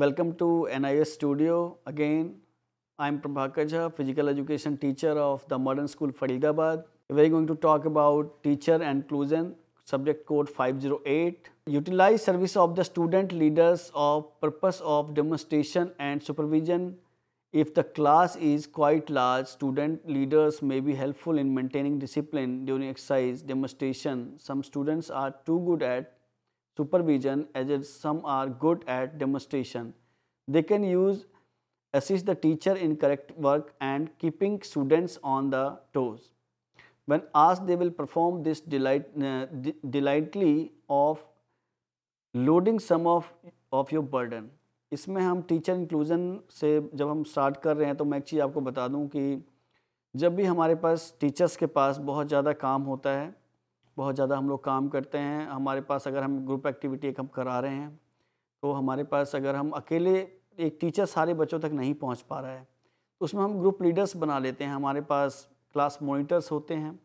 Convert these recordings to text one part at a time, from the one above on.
Welcome to NIS Studio again. I'm Prabhakar Jha, physical education teacher of the Modern School Faridabad. We're going to talk about teacher inclusion, subject code 508. Utilize service of the student leaders of purpose of demonstration and supervision. If the class is quite large, student leaders may be helpful in maintaining discipline during exercise, demonstration. Some students are too good at supervision as some are good at demonstration. They can use assist the teacher in correct work and keeping students on the toes. When asked, they will perform this delight, uh, delightly of loading some of, of your burden. इसमें हम teacher inclusion से जब हम start कर रहे हैं तो मैं एक चीज़ आपको बता दूँ कि जब भी हमारे पास टीचर्स के पास बहुत ज़्यादा काम होता है बहुत ज़्यादा हम लोग काम करते हैं। हमारे पास अगर हम ग्रुप एक्टिविटी एक हम करा रहे हैं तो हमारे पास अगर हम अकेले एक टीचर सारे बच्चों तक नहीं पहुँच पा रहा है तो उसमें हम ग्रुप लीडर्स बना लेते हैं। हमारे पास क्लास मोनिटर्स होते हैं।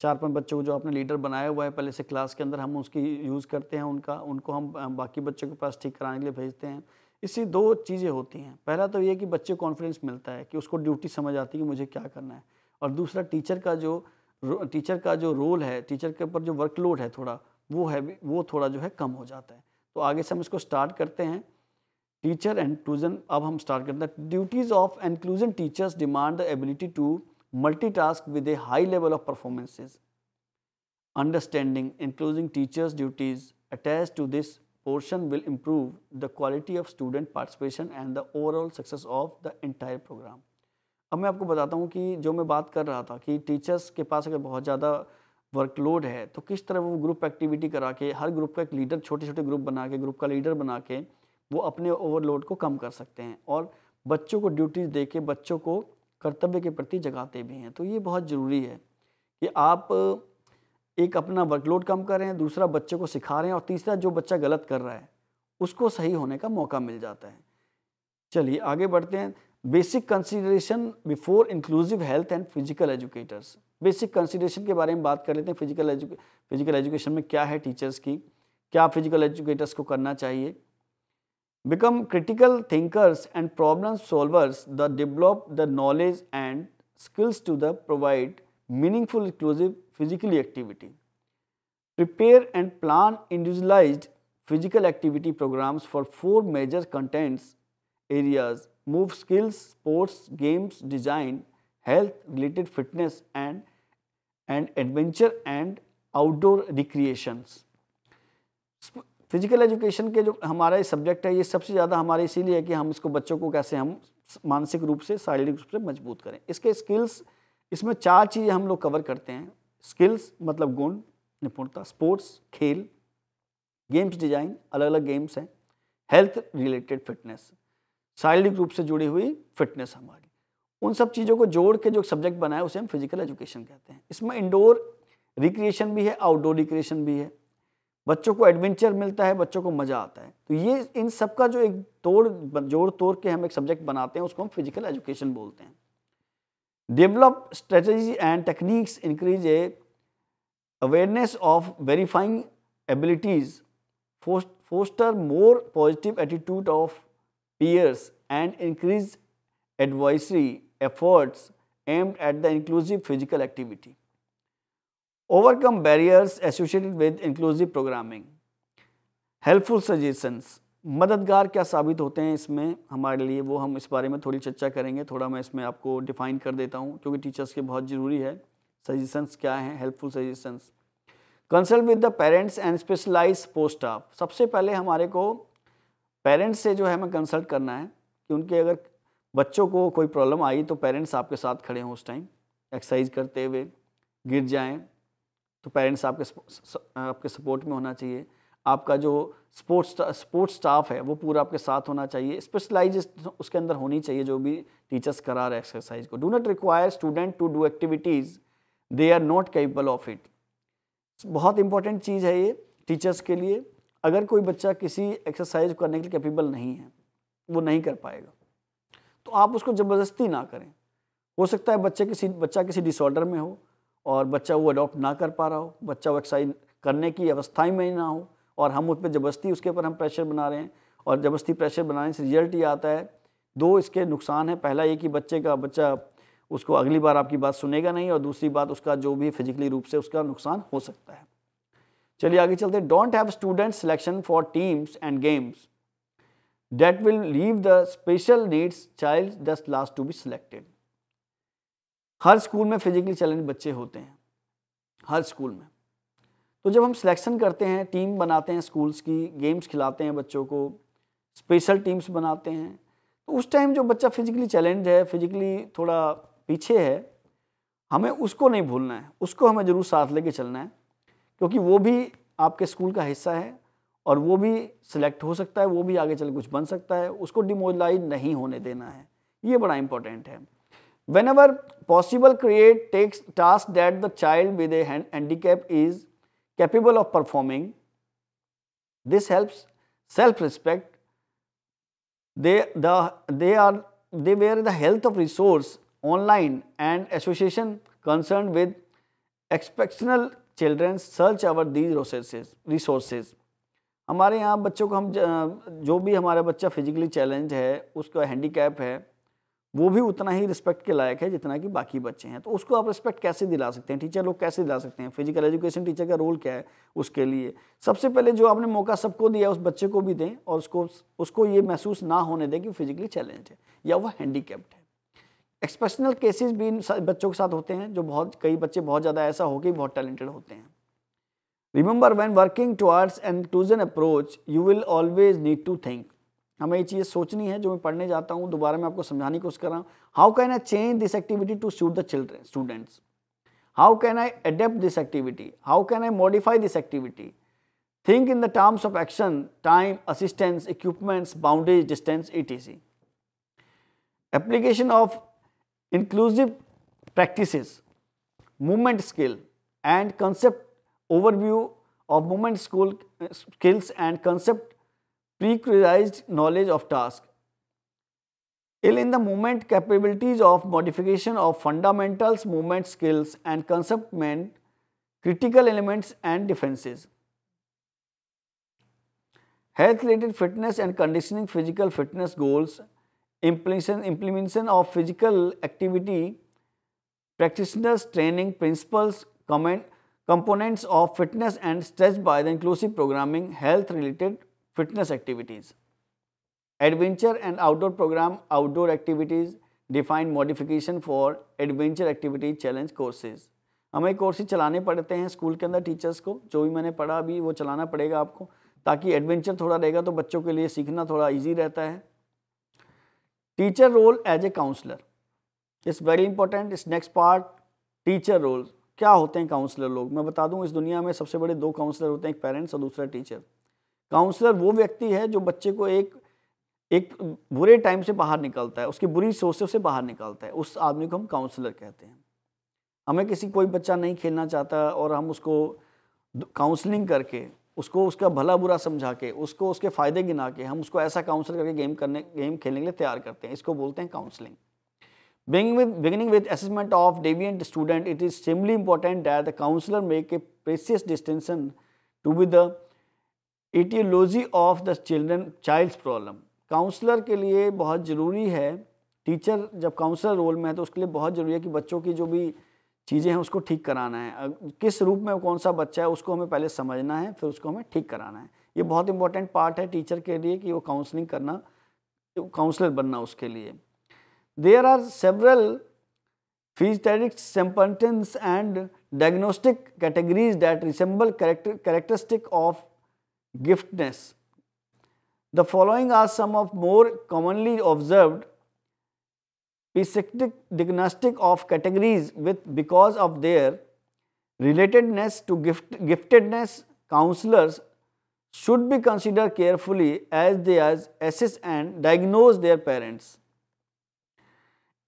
चार पाँच बच्चों को जो आपने लीडर बनाया हुआ है, पहले से क्लास के अंदर हम उसकी यूज़ करते हैं उनका, उनको हम बाकी बच्चों के पास ठीक कराने के लिए भेजते हैं। इससे दो चीज़ें होती हैं। पहला तो ये कि बच्चे को कॉन्फिडेंस मिलता है कि उसको ड्यूटी समझ आती है कि मुझे क्या करना है। और दूसरा टीचर का जो टीचर का जो रोल है टीचर के ऊपर जो वर्कलोड है थोड़ा, वो है, वो थोड़ा जो है कम हो जाता है। तो आगे से हम इसको स्टार्ट करते हैं। टीचर इंक्लूजन अब हम स्टार्ट करते हैं। Duties of inclusion teachers demand the ability to multitask with a high level of performances understanding including teachers duties attach to this portion will improve the quality of student participation and the overall success of the entire programme अब मैं आपको बताता हूँ कि जो मैं बात कर रहा था कि टीचर्स के पास अगर बहुत ज़्यादा वर्कलोड है तो किस तरह वो ग्रुप एक्टिविटी करा के, हर ग्रुप का एक लीडर छोटे छोटे ग्रुप बना के ग्रुप का लीडर बना के, वो अपने ओवरलोड को कम कर सकते हैं और बच्चों को ड्यूटीज़ दे के, बच्चों को कर्तव्य के प्रति जगाते भी हैं। तो ये बहुत ज़रूरी है कि आप एक अपना वर्कलोड कम कर रहे हैं, दूसरा बच्चे को सिखा रहे हैं और तीसरा जो बच्चा गलत कर रहा है, उसको सही होने का मौका मिल जाता है। चलिए आगे बढ़ते हैं। Basic consideration before inclusive health and physical educators basic consideration के बारे में बात कर लेते हैं फ़िज़िकल एजुके फ़िज़िकल एजुकेशन में क्या है टीचर्स की? क्या फ़िज़िकल एजुकेटर्स को करना चाहिए? Become critical thinkers and problem solvers the develop the knowledge and skills to the provide meaningful inclusive physically activity prepare and plan individualised physical activity programmes for four major contents areas move skills, sports, games, design, health related fitness and and adventure and outdoor recreations. Physical education के जो हमारा subject है ये सबसे ज़्यादा हमारे इसीलिए है कि हम इसको बच्चों को कैसे हम मानसिक रूप से शारीरिक रूप से मज़बूत करें। इसके स्किल्स इसमें चार चीज़ें हम लोग कवर करते हैं। स्किल्स मतलब गुण निपुणता स्पोर्ट्स खेल गेम्स डिज़ाइन अलग अलग गेम्स हैं। हेल्थ रिलेटेड फिटनेस शारीरिक रूप से जुड़ी हुई फिटनेस हमारी। उन सब चीज़ों को जोड़ के जो सब्जेक्ट बनाए उसे हम फ़िज़िकल एजुकेशन कहते हैं। इसमें इंडोर रिक्रिएशन भी है आउटडोर रिक्रिएशन भी है। बच्चों को एडवेंचर मिलता है, बच्चों को मज़ा आता है। तो ये इन सब का जो एक तोड़, जोड़ तोड़ के हम एक सब्जेक्ट बनाते हैं, उसको हम फ़िज़िकल एजुकेशन बोलते हैं। Develop strategy and techniques increase a awareness of verifying abilities foster more positive attitude of peers and increase advisory efforts aimed at the inclusive physical activity. Overcome barriers associated with inclusive programming. Helpful suggestions. मददगार क्या साबित होते हैं इसमें हमारे लिए वो हम इस बारे में थोड़ी चर्चा करेंगे थोड़ा मैं इसमें आपको डिफाइन कर देता हूँ क्योंकि टीचर्स के बहुत ज़रूरी है सजेशंस क्या हैं helpful suggestions consult with the parents and specialise support staff सबसे पहले हमारे को पेरेंट्स से जो है हमें कंसल्ट करना है कि उनके अगर बच्चों को कोई प्रॉब्लम आई तो पेरेंट्स आपके साथ खड़े हों उस टाइम एक्सरसाइज करते हुए, गिर जाएँ तो पेरेंट्स आपके आपके सपोर्ट में होना चाहिए। आपका जो स्पोर्ट्स स्पोर्ट्स स्टाफ है वो पूरा आपके साथ होना चाहिए। स्पेशलाइज उसके अंदर होनी चाहिए जो भी टीचर्स करा रहे एक्सरसाइज को। Do not require student to do activities they are not capable of it बहुत इंपॉर्टेंट चीज़ है ये टीचर्स के लिए। अगर कोई बच्चा किसी एक्सरसाइज करने के लिए कैपेबल नहीं है, वो नहीं कर पाएगा। तो आप उसको ज़बरदस्ती ना करें। हो सकता है बच्चे किसी, बच्चा किसी डिसऑर्डर में हो और बच्चा वो अडॉप्ट ना कर पा रहा हो, बच्चा वो एक्सरसाइज करने की अवस्था ही में ना हो और हम उस पर ज़बरदस्ती उसके ऊपर हम प्रेशर बना रहे हैं और ज़बरदस्ती प्रेशर बनाने से रिज़ल्ट ये आता है, दो इसके नुकसान है। पहला ये कि बच्चे का, बच्चा उसको अगली बार आपकी बात सुनेगा नहीं और दूसरी बात उसका जो भी फिजिकली रूप से उसका नुकसान हो सकता है। चलिए आगे चलते don't have student selection for teams and games that will leave the special needs child just last to be selected. हर स्कूल में फिजिकली चैलेंज बच्चे होते हैं। हर स्कूल में। तो जब हम सिलेक्शन करते हैं टीम बनाते हैं स्कूल्स की गेम्स खिलाते हैं बच्चों को स्पेशल टीम्स बनाते हैं तो उस टाइम जो बच्चा फिजिकली चैलेंज है फिजिकली थोड़ा पीछे है, हमें उसको नहीं भूलना है। उसको हमें ज़रूर साथ लेके चलना है। क्योंकि वो भी आपके स्कूल का हिस्सा है और वो भी सिलेक्ट हो सकता है, वो भी आगे चल कुछ बन सकता है, उसको डिमोलाइज नहीं होने देना है। ये बड़ा इंपॉर्टेंट है। Whenever possible create takes task that the child with a handicap is capable of performing this helps self respect they they are they where the health of resource online and association concern with exceptional children search our these resources हमारे यहाँ बच्चों को हम जो भी हमारा बच्चा physically challenge है, उसका हैंडीकैप है, वो भी उतना ही रिस्पेक्ट के लायक है जितना कि बाकी बच्चे हैं। तो उसको आप रिस्पेक्ट कैसे दिला सकते हैं? टीचर लोग कैसे दिला सकते हैं? फ़िज़िकल एजुकेशन टीचर का रोल क्या है उसके लिए? सबसे पहले जो आपने मौका सबको दिया उस बच्चे को भी दें और उसको उसको ये महसूस ना होने दें कि फिजिकली चैलेंज है या वह हैंडीकैप्ड है। एक्सपेशनल केसेस भी इन बच्चों के साथ होते हैं, जो बहुत, कई बच्चे बहुत ज़्यादा ऐसा हो कि बहुत टैलेंटेड होते हैं। Remember when working towards an inclusion approach you will always need to think हमें ये चीज़ सोचनी है, जो मैं पढ़ने जाता हूँ, दोबारा मैं आपको समझाने की कोशिश कर रहा हूँ। How can I change this activity to suit the children students how can I adapt this activity how can I modify this activity think in the terms of action time assistance equipments boundaries distance E T C application of Inclusive practices, movement skill and concept overview of movement school, skills and concept prerequisite knowledge of task. Ill in the movement capabilities of modification of fundamentals, movement skills and concept meant critical elements and defenses. Health related fitness and conditioning physical fitness goals implementation, implementation of physical activity, practitioners training principles, comment, components of fitness and stressed by the inclusive programming health related fitness activities. Adventure and outdoor program outdoor activities define modification for adventure activity challenge courses. हमें courses चलाने पड़ते हैं school के अंदर teachers को जो भी मैंने पढ़ा अभी वो चलाना पड़ेगा आपको ताकि एडवेंचर थोड़ा रहेगा तो बच्चों के लिए सीखना थोड़ा इजी रहता है teacher role as a counsellor it's very important इस नेक्स्ट पार्ट टीचर रोल क्या होते हैं काउंसलर लोग? मैं बता दूँ, इस दुनिया में सबसे बड़े दो काउंसलर होते हैं, एक पेरेंट्स और दूसरा टीचर काउंसलर वो व्यक्ति है जो बच्चे को एक एक बुरे टाइम से बाहर निकलता है, उसकी बुरी सोच से बाहर निकलता है, उस आदमी को हम काउंसलर कहते हैं. हमें किसी कोई बच्चा नहीं खेलना चाहता और हम उसको काउंसलिंग करके उसको उसका भला बुरा समझा के, उसको उसके फ़ायदे गिना के, हम उसको ऐसा काउंसल करके गेम करने गेम खेलने के लिए तैयार करते हैं। इसको बोलते हैं counselling being with beginning with assessment of deviant student it is similarly important that the counsellor make a precise distinction to with the aetiology of the children child's problem counsellor के लिए बहुत ज़रूरी है टीचर जब counsellor role में है तो उसके लिए बहुत ज़रूरी है कि बच्चों की जो भी चीज़ें हैं उसको ठीक कराना है। किस रूप में कौन सा बच्चा है उसको हमें पहले समझना है फिर उसको हमें ठीक कराना है। ये हम्म। बहुत इंपॉर्टेंट पार्ट है टीचर के लिए कि वो काउंसलिंग करना काउंसलर बनना उसके लिए। There are several psychiatric symptoms and diagnostic categories that resemble characteristic of giftedness the following are some of more commonly observed psychiatric diagnostic of categories with because of their relatedness to gift, giftedness counselors should be considered carefully as they as assess and diagnose their parents.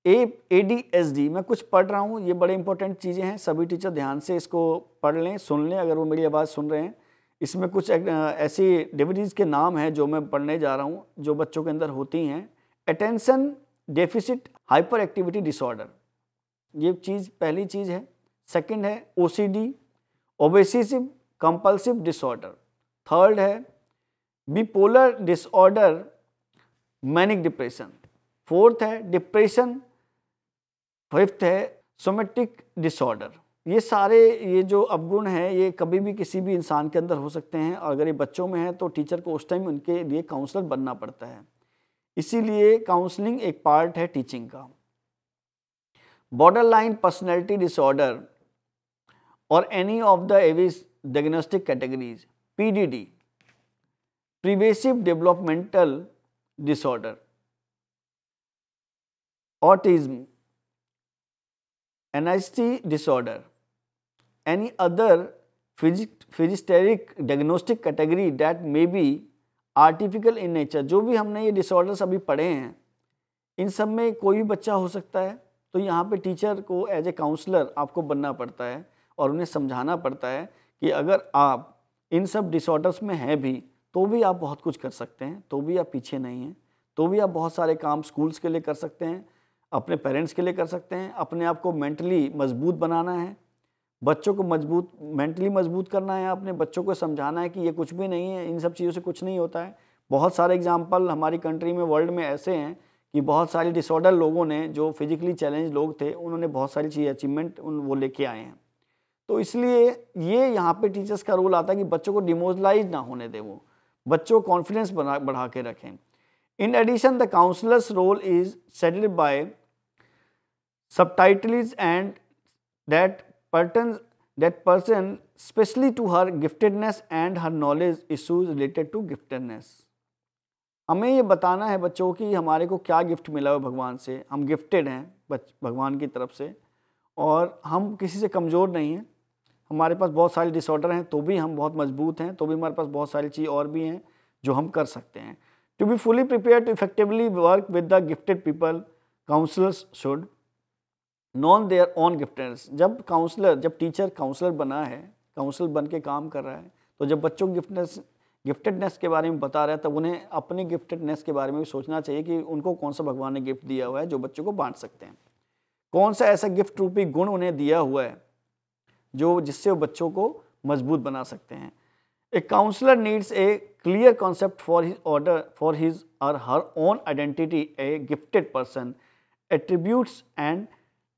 A A D S D मैं कुछ पढ़ रहा हूँ ये बड़े important चीज़ें हैं सभी टीचर ध्यान से इसको पढ़ लें सुन लें अगर वो मेरी आवाज़ सुन रहे हैं इसमें कुछ ऐसी डिविटीज़ के नाम हैं जो मैं पढ़ने जा रहा हूँ जो बच्चों के अंदर होती हैं attention deficit hyperactivity disorder ये चीज़, पहली चीज़ है। सेकंड है O C D obsessive compulsive disorder third है bipolar disorder manic depression fourth है डिप्रेशन फिफ्थ है सोमेटिक डिसऑर्डर ये सारे, ये जो अवगुण हैं, ये कभी भी किसी भी इंसान के अंदर हो सकते हैं। और अगर ये बच्चों में है तो टीचर को उस टाइम उनके लिए काउंसलर बनना पड़ता है। इसीलिए काउंसलिंग एक पार्ट है टीचिंग का। बॉर्डर लाइन पर्सनैलिटी डिसऑर्डर और any of the above diagnostic categories PDD pervasive developmental disorder autism NIC disorder any other psychiatric diagnostic category that may be artificial in nature, जो भी हमने ये disorders अभी पढ़े हैं, इन सब में कोई भी बच्चा हो सकता है तो यहाँ पे टीचर को एज ए काउंसलर आपको बनना पड़ता है और उन्हें समझाना पड़ता है कि अगर आप इन सब डिसऑर्डर्स में हैं भी तो भी आप बहुत कुछ कर सकते हैं तो भी आप पीछे नहीं हैं तो भी आप बहुत सारे काम स्कूल्स के लिए कर सकते हैं, अपने पेरेंट्स के लिए कर सकते हैं, अपने आप को मेंटली मज़बूत बनाना है बच्चों को मज़बूत मेंटली मज़बूत करना है अपने बच्चों को समझाना है कि ये कुछ भी नहीं है, इन सब चीज़ों से कुछ नहीं होता है। बहुत सारे एग्ज़ाम्पल हमारी कंट्री में वर्ल्ड में ऐसे हैं कि बहुत सारे डिसऑर्डर लोगों ने, जो फिजिकली चैलेंज लोग थे, उन्होंने बहुत सारी चीज़ अचीवमेंट उन, वो लेके आए हैं। तो इसलिए ये यहाँ पे टीचर्स का रोल आता है कि बच्चों को डिमोजलाइज ना होने दे वो। बच्चों को कॉन्फिडेंस बना, बढ़ा के रखें। In addition the counsellors role is seated by सब and that pertains, that person, specially to her giftedness and her knowledge issues related to giftedness. हमें ये बताना है बच्चों की हमारे को क्या गिफ्ट मिला हुआ भगवान से? हम गिफ्टेड हैं बच, भगवान की तरफ़ से, और हम किसी से कमज़ोर नहीं हैं। हमारे पास बहुत सारे डिसऑर्डर हैं तो भी हम बहुत मज़बूत हैं तो भी हमारे पास बहुत सारी चीज़ और भी हैं जो हम कर सकते हैं। To be fully prepare to effectively work with the gifted people counsellors should know their own giftedness जब काउंसलर जब टीचर काउंसलर बना है काउंसलर बन के काम कर रहा है तो जब बच्चों को गिफ्टनेस गिफ्टेडनेस के बारे में बता रहा है, तब उन्हें अपनी गिफ्टेडनेस के बारे में भी सोचना चाहिए कि उनको कौन सा भगवान ने गिफ्ट दिया हुआ है जो बच्चों को बांट सकते हैं। कौन सा ऐसा गिफ्ट रूपी गुण उन्हें दिया हुआ है जो जिससे वो बच्चों को मज़बूत बना सकते हैं? A counsellor needs a clear concept for his order for his और her own identity a gifted person attributes and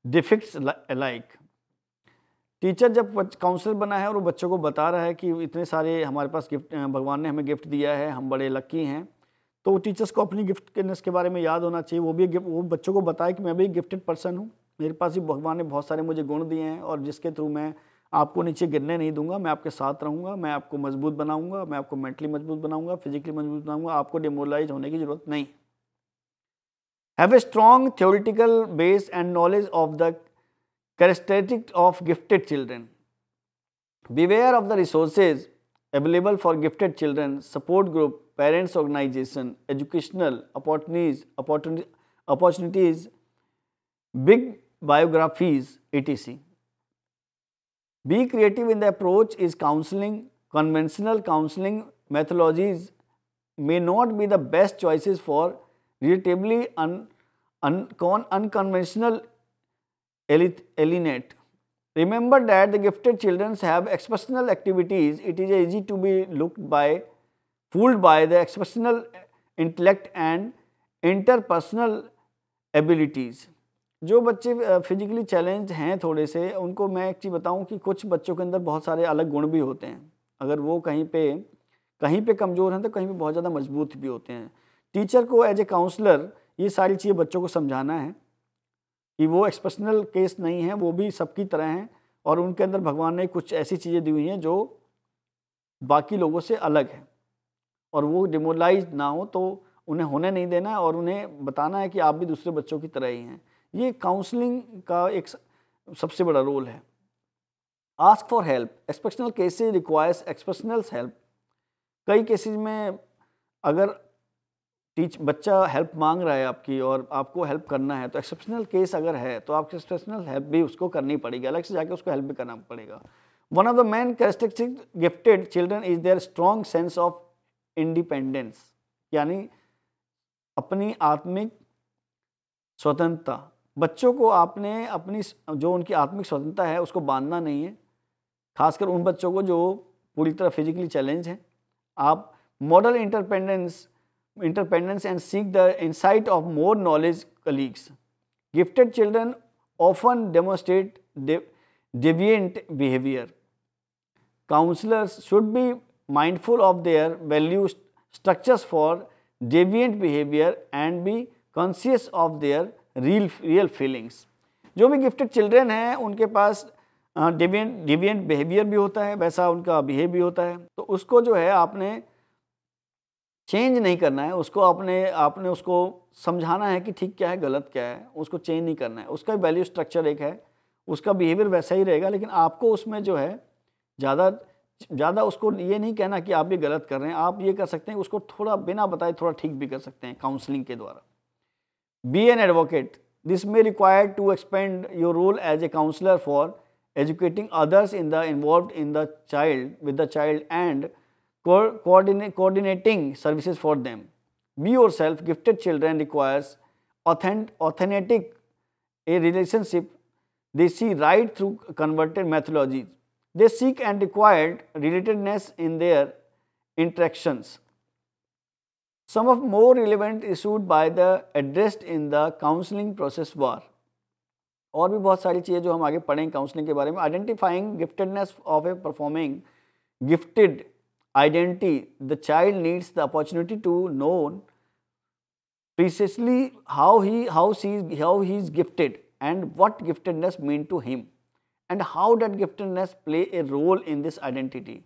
deficits like teacher जब काउंसलर बना है और वो बच्चों को बता रहा है कि इतने सारे हमारे पास गिफ्ट भगवान ने हमें गिफ्ट दिया है, हम बड़े लक्की हैं तो वो टीचर्स को अपनी गिफ्टनेस के बारे में याद होना चाहिए। वो भी वो बच्चों को बताए कि मैं भी गिफ्टेड पर्सन हूँ। मेरे पास भी भगवान ने बहुत सारे मुझे गुण दिए हैं और जिसके थ्रू मैं आपको नीचे गिरने नहीं दूँगा, मैं आपके साथ रहूँगा, मैं आपको मज़बूत बनाऊँगा, मैं आपको मेंटली मज़बूत बनाऊँगा फिजिकली मज़बूत बनाऊँगा, आपको डिमोलाइज होने की ज़रूरत नहीं। Have a strong theoretical base and knowledge of the characteristics of gifted children. Beware of the resources available for gifted children, support group, parents organization, educational opportunities, opportunities, big biographies, etc. Be creative in the approach is counseling. Conventional counseling methodologies may not be the best choices for relatively un, un, con, unconventional alienate. Remember that the gifted children have expressional activities. It is easy to be looked by, fooled by the expressional intellect and interpersonal abilities. जो बच्चे physically challenge हैं थोड़े से उनको मैं एक चीज़ बताऊँ कि कुछ बच्चों के अंदर बहुत सारे अलग गुण भी होते हैं अगर वो कहीं पे कहीं पे कमज़ोर हैं तो कहीं पे बहुत ज़्यादा मज़बूत भी होते हैं टीचर को एज ए काउंसलर ये सारी चीज़ें बच्चों को समझाना है कि वो एक्सपर्सनल केस नहीं है, वो भी सबकी तरह हैं और उनके अंदर भगवान ने कुछ ऐसी चीज़ें दी हुई हैं जो बाकी लोगों से अलग है। और वो डिमोलाइज ना हो तो उन्हें होने नहीं देना और उन्हें बताना है कि आप भी दूसरे बच्चों की तरह ही हैं। ये काउंसलिंग का एक सबसे बड़ा रोल है। Ask for help exceptional cases requires exceptional help. कई केसेज में अगर टीच बच्चा हेल्प मांग रहा है आपकी और आपको हेल्प करना है तो एक्सेप्शनल केस अगर है तो आपको एक्सेप्शनल हेल्प भी उसको करनी पड़ेगी। अलग से जाके उसको हेल्प भी करना पड़ेगा। One of the main characteristic gifted children is their strong sense of independence यानी अपनी आत्मिक स्वतंत्रता। बच्चों को आपने अपनी जो उनकी आत्मिक स्वतंत्रता है उसको बांधना नहीं है। खासकर उन बच्चों को जो पूरी तरह फिजिकली चैलेंज हैं। आप model independence, independence and seek the insight of more knowledge colleagues. Gifted children often demonstrate de deviant behavior. Counselors should be mindful of their value st structures for deviant behavior and be conscious of their real real feelings. जो भी gifted children हैं उनके पास deviant deviant behaviour भी होता है वैसा उनका behave भी होता है तो उसको जो है आपने चेंज नहीं करना है, उसको आपने आपने उसको समझाना है कि ठीक क्या है, गलत क्या है, उसको चेंज नहीं करना है। उसका वैल्यू स्ट्रक्चर एक है, उसका बिहेवियर वैसा ही रहेगा, लेकिन आपको उसमें जो है, ज़्यादा ज़्यादा उसको ये नहीं कहना कि आप ये गलत कर रहे हैं, आप ये कर सकते हैं, उसको थोड़ा बिना बताए थोड़ा ठीक भी कर सकते हैं काउंसलिंग के द्वारा। Be an advocate this may require to expand your role as a counsellor for educating others in the, involved in the child, with the child and co coordinate, coordinating services for them. Be yourself, gifted children requires authentic, authentic a relationship. They see right through converted methodologies. They seek and required relatedness in their interactions. Some of more relevant issued by the addressed in the counseling process were और भी बहुत सारी चीज़ें जो हम आगे पढ़ेंगे counselling के बारे में identifying giftedness of a performing gifted identity the child needs the opportunity to know precisely how he how he how he is gifted and what giftedness mean to him and how that giftedness play a role in this identity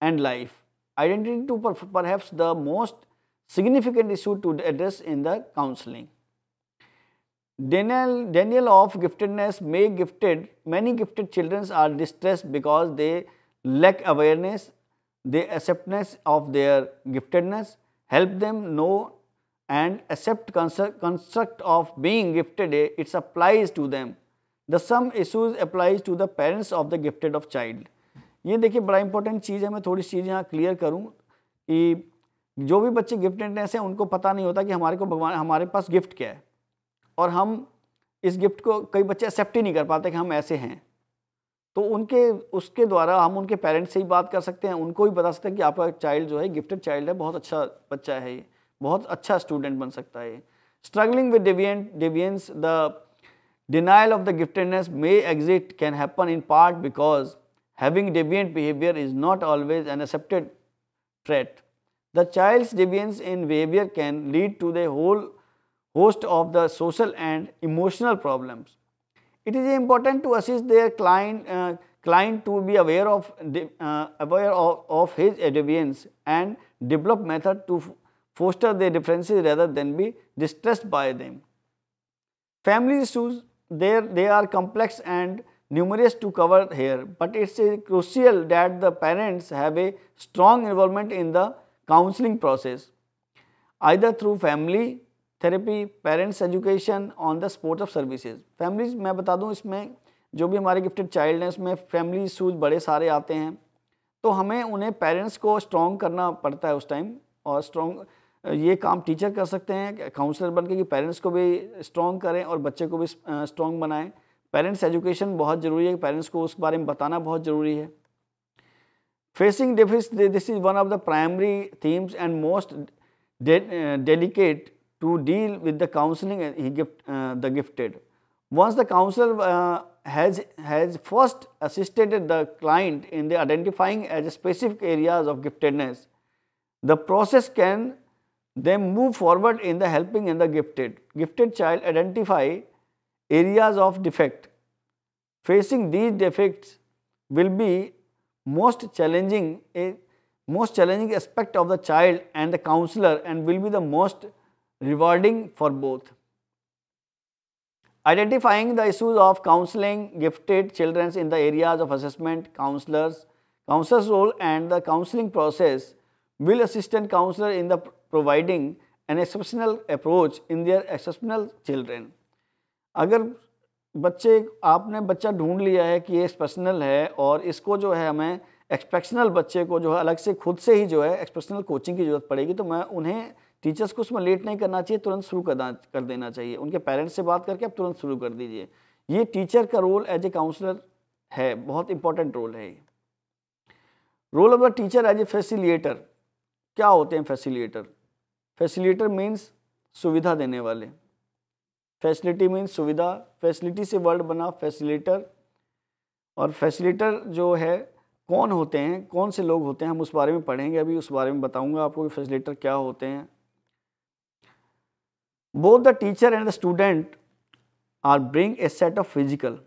and life. Identity to perhaps the most significant issue to address in the counseling. Daniel, Daniel of giftedness may gifted, many gifted children are distressed because they lack awareness, the acceptance of their giftedness, help them know and accept construct, of being gifted, it applies to them. The same issues applies to the parents of the gifted of child. ये देखिए बड़ा important चीज़ है मैं थोड़ी चीज़ यहाँ clear करूँ कि जो भी बच्चे गिफ्टेडनेस हैं उनको पता नहीं होता कि हमारे को भगवान हमारे पास गिफ्ट क्या है और हम इस गिफ्ट को कई बच्चे एक्सेप्ट ही नहीं कर पाते कि हम ऐसे हैं तो उनके, उसके द्वारा हम उनके पेरेंट्स से ही बात कर सकते हैं। उनको भी बता सकते हैं कि आपका चाइल्ड जो है गिफ्टेड चाइल्ड है, बहुत अच्छा बच्चा है ये। बहुत अच्छा स्टूडेंट बन सकता है struggling with deviant deviance the denial of the giftedness may exit can happen in part because having deviant behaviour is not always an accepted trait the child's deviance in behaviour can lead to the whole host of the social and emotional problems. It is important to assist their client, uh, client to be aware of, uh, aware of, of his deviance and develop method to foster their differences rather than be distressed by them. Family issues, they are complex and numerous to cover here, but it is crucial that the parents have a strong involvement in the counseling process, either through family therapy parents education on the support of services families मैं बता दूँ, इसमें जो भी हमारे gifted child हैं, उसमें family issues बड़े सारे आते हैं। तो हमें उन्हें पेरेंट्स को स्ट्रॉन्ग करना पड़ता है उस टाइम और स्ट्रॉन्ग ये काम टीचर कर सकते हैं काउंसलर बन के कि पेरेंट्स को भी स्ट्रॉन्ग करें और बच्चे को भी स्ट्रॉन्ग बनाएँ। पेरेंट्स एजुकेशन बहुत ज़रूरी है पेरेंट्स को उस बारे में बताना बहुत ज़रूरी है। Facing deficits this is one of the primary themes and most delicate to deal with the counseling he gift, uh, the gifted. Once the counselor uh, has, has first assisted the client in the identifying as specific areas of giftedness, the process can then move forward in the helping in the gifted. Gifted child identify areas of defect. Facing these defects will be most challenging, a most challenging aspect of the child and the counselor and will be the most rewarding for both. Identifying the issues of counseling gifted children in the areas of assessment, counselors, counselor's role and the counseling process will assistant counselor in the providing an exceptional approach in their exceptional children. अगर बच्चे आपने बच्चा ढूंढ लिया है कि ये expressional है और इसको जो है हमें एक्सप्रेशनल बच्चे को जो है अलग से खुद से ही जो है एक्सप्रेशनल कोचिंग की ज़रूरत पड़ेगी तो मैं उन्हें टीचर्स को उसमें लेट नहीं करना चाहिए, तुरंत शुरू कर देना चाहिए। उनके पेरेंट्स से बात करके आप तुरंत शुरू कर दीजिए। ये टीचर का रोल एज ए काउंसलर है, बहुत इंपॉर्टेंट रोल है role of the teacher as a facilitator. क्या होते हैं फैसिलिएटर? फैसिलिटेटर मीन्स सुविधा देने वाले। फैसिलिटी मीन्स सुविधा। फैसिलिटी से वर्ड बना फैसिलिटर और फैसिलिटर जो है, कौन होते हैं, कौन से लोग होते हैं, हम उस बारे में पढ़ेंगे। अभी उस बारे में बताऊँगा आपको कि फैसिलिटर क्या होते हैं। Both the teacher and the student are bring a set of physical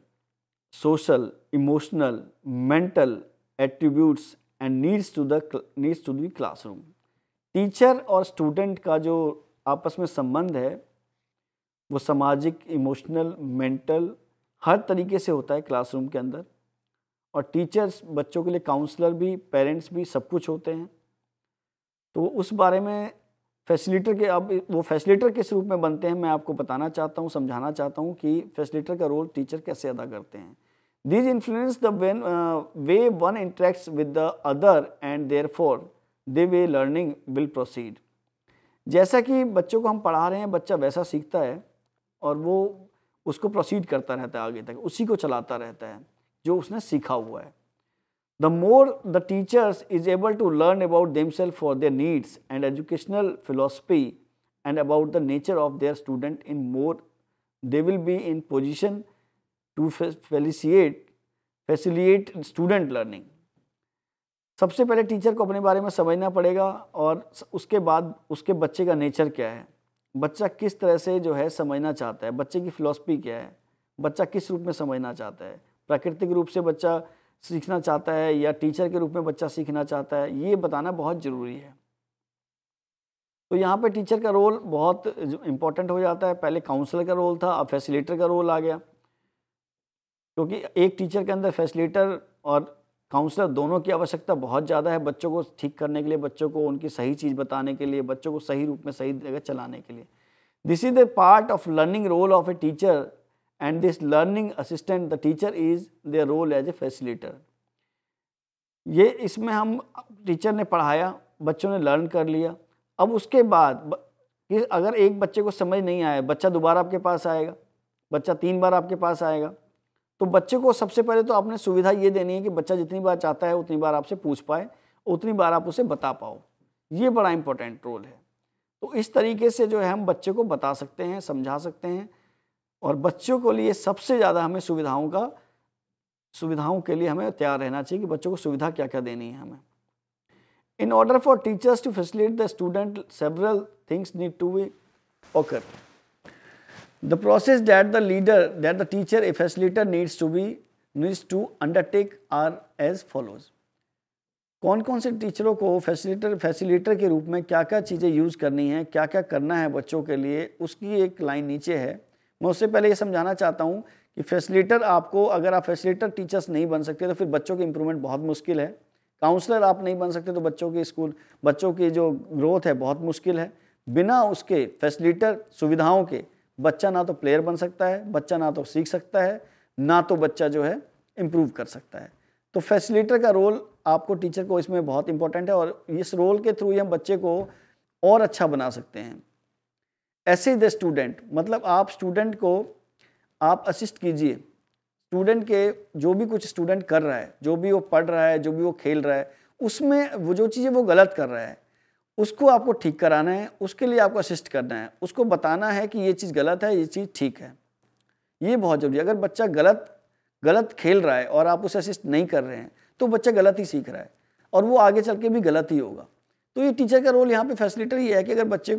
social emotional mental attributes and needs to the needs to the classroom teacher और स्टूडेंट का जो आपस में संबंध है, वो सामाजिक इमोशनल मेंटल हर तरीके से होता है क्लासरूम के अंदर। और टीचर्स बच्चों के लिए काउंसलर भी पेरेंट्स भी सब कुछ होते हैं। तो उस बारे में फैसिलिटर के, अब वो फैसिलिटर किस रूप में बनते हैं, मैं आपको बताना चाहता हूँ, समझाना चाहता हूँ कि फैसिलिटर का रोल टीचर कैसे अदा करते हैं। These influence the when way one interacts with the other and therefore they way learning will proceed जैसा कि बच्चों को हम पढ़ा रहे हैं, बच्चा वैसा सीखता है और वो उसको प्रोसीड करता रहता है आगे तक, उसी को चलाता रहता है, जो उसने सीखा हुआ है। More the teachers is able to learn about themself for their needs and educational philosophy and about the nature of their student in more they will be in position to facilitate facilitate student learning सबसे पहले teacher को अपने बारे में समझना पड़ेगा और उसके बाद उसके बच्चे का नेचर क्या है? बच्चा किस तरह से जो है समझना चाहता है? बच्चे की फ़िलासफ़ी क्या है? बच्चा किस रूप में समझना चाहता है? प्राकृतिक रूप से बच्चा सीखना चाहता है या टीचर के रूप में बच्चा सीखना चाहता है, ये बताना बहुत ज़रूरी है। तो यहाँ पे टीचर का रोल बहुत इम्पोर्टेंट हो जाता है। पहले काउंसलर का रोल था, अब फैसिलेटर का रोल आ गया। क्योंकि एक टीचर के अंदर फैसिलेटर और काउंसलर दोनों की आवश्यकता बहुत ज़्यादा है बच्चों को ठीक करने के लिए, बच्चों को उनकी सही चीज़ बताने के लिए, बच्चों को सही रूप में सही जगह चलाने के लिए। This is the part of learning role of a teacher and this learning assistant the teacher is their role as a facilitator ये इसमें हम टीचर ने पढ़ाया, बच्चों ने लर्न कर लिया। अब उसके बाद अगर एक बच्चे को समझ नहीं आया, बच्चा दोबारा आपके पास आएगा, बच्चा तीन बार आपके पास आएगा तो बच्चे को सबसे पहले तो आपने सुविधा ये देनी है कि बच्चा जितनी बार चाहता है, उतनी बार आपसे पूछ पाए, उतनी बार आप उसे बता पाओ। ये बड़ा इंपॉर्टेंट रोल है। तो इस तरीके से जो है हम बच्चे को बता सकते हैं, समझा सकते हैं। और बच्चों के लिए सबसे ज़्यादा हमें सुविधाओं का सुविधाओं के लिए हमें तैयार रहना चाहिए कि बच्चों को सुविधा क्या क्या देनी है हमें। In order for teachers to facilitate the student several things need to be occur The process that the leader, that the teacher, a facilitator needs to be needs to undertake are as follows. कौन कौन से टीचरों को facilitator facilitator के रूप में क्या क्या चीज़ें यूज़ करनी है क्या क्या करना है बच्चों के लिए उसकी एक लाइन नीचे है। मैं उससे पहले ये समझाना चाहता हूँ कि फैसिलिटर आपको, अगर आप फैसिलिटर टीचर्स नहीं बन सकते तो फिर बच्चों की इंप्रूवमेंट बहुत मुश्किल है। काउंसलर आप नहीं बन सकते तो बच्चों के स्कूल बच्चों की जो ग्रोथ है बहुत मुश्किल है। बिना उसके फैसिलिटर सुविधाओं के बच्चा ना तो प्लेयर बन सकता है, बच्चा ना तो सीख सकता है, ना तो बच्चा जो है इम्प्रूव कर सकता है। तो फैसिलिटर का रोल आपको टीचर को इसमें बहुत इंपॉर्टेंट है और इस रोल के थ्रू ही हम बच्चे को और अच्छा बना सकते हैं। ऐसे द स्टूडेंट मतलब आप स्टूडेंट को, आप असिस्ट कीजिए। स्टूडेंट के जो भी कुछ स्टूडेंट कर रहा है, जो भी वो पढ़ रहा है, जो भी वो खेल रहा है, उसमें वो जो चीज़ें वो गलत कर रहा है, उसको आपको ठीक कराना है, उसके लिए आपको असिस्ट करना है, उसको बताना है कि ये चीज़ गलत है, ये चीज़ ठीक है। ये बहुत ज़रूरी है। अगर बच्चा गलत गलत खेल रहा है और आप उसे असिस्ट नहीं कर रहे हैं तो बच्चा गलत ही सीख रहा है और वो आगे चल के भी गलत ही होगा। तो ये टीचर का रोल यहाँ पे फैसिलिटर ये है कि अगर बच्चे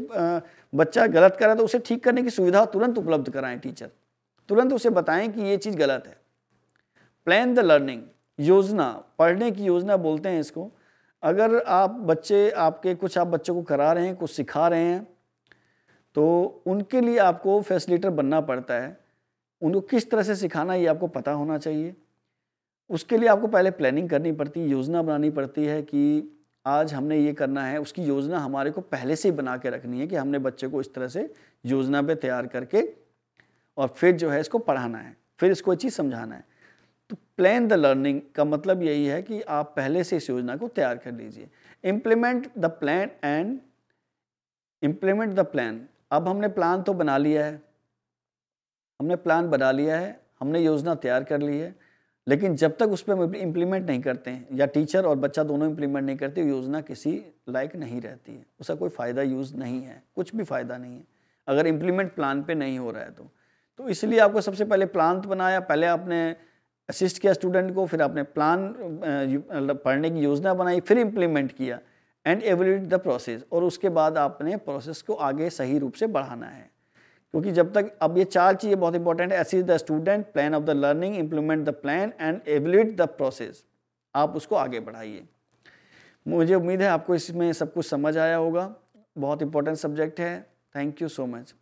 बच्चा गलत कर रहा है तो उसे ठीक करने की सुविधा तुरंत उपलब्ध कराएँ टीचर। तुरंत उसे बताएँ कि ये चीज़ गलत है। प्लान द लर्निंग योजना, पढ़ने की योजना बोलते हैं इसको। अगर आप बच्चे, आपके कुछ आप बच्चों को करा रहे हैं, कुछ सिखा रहे हैं तो उनके लिए आपको फैसिलिटर बनना पड़ता है। उनको किस तरह से सिखाना ये आपको पता होना चाहिए। उसके लिए आपको पहले प्लानिंग करनी पड़ती है योजना बनानी पड़ती है कि आज हमने ये करना है, उसकी योजना हमारे को पहले से ही बना के रखनी है कि हमने बच्चे को इस तरह से योजना पे तैयार करके और फिर जो है इसको पढ़ाना है, फिर इसको चीज़ समझाना है। तो प्लान द लर्निंग का मतलब यही है कि आप पहले से इस योजना को तैयार कर लीजिए। Implement the plan and implement the plan अब हमने प्लान तो बना लिया है। हमने प्लान बना लिया है, हमने योजना तैयार कर ली है। लेकिन जब तक उस पर इम्प्लीमेंट नहीं करते हैं, या टीचर और बच्चा दोनों इम्प्लीमेंट नहीं करते, योजना किसी लायक नहीं रहती है। उसका कोई फ़ायदा यूज़ नहीं है, कुछ भी फ़ायदा नहीं है। अगर इम्प्लीमेंट प्लान पे नहीं हो रहा है तो। तो इसलिए आपको सबसे पहले प्लान बनाया, पहले आपने असिस्ट किया स्टूडेंट को, फिर आपने प्लान पढ़ने की योजना बनाई, फिर इम्प्लीमेंट किया एंड एवल्यूट द प्रोसेस और उसके बाद आपने प्रोसेस को आगे सही रूप से बढ़ाना है। क्योंकि जब तक अब ये चार चीज़ें बहुत इंपॉर्टेंट है as is the student plan of the learning implement the plan and evaluate the process आप उसको आगे बढ़ाइए। मुझे उम्मीद है आपको इसमें सब कुछ समझ आया होगा। बहुत इंपॉर्टेंट सब्जेक्ट है। Thank you so much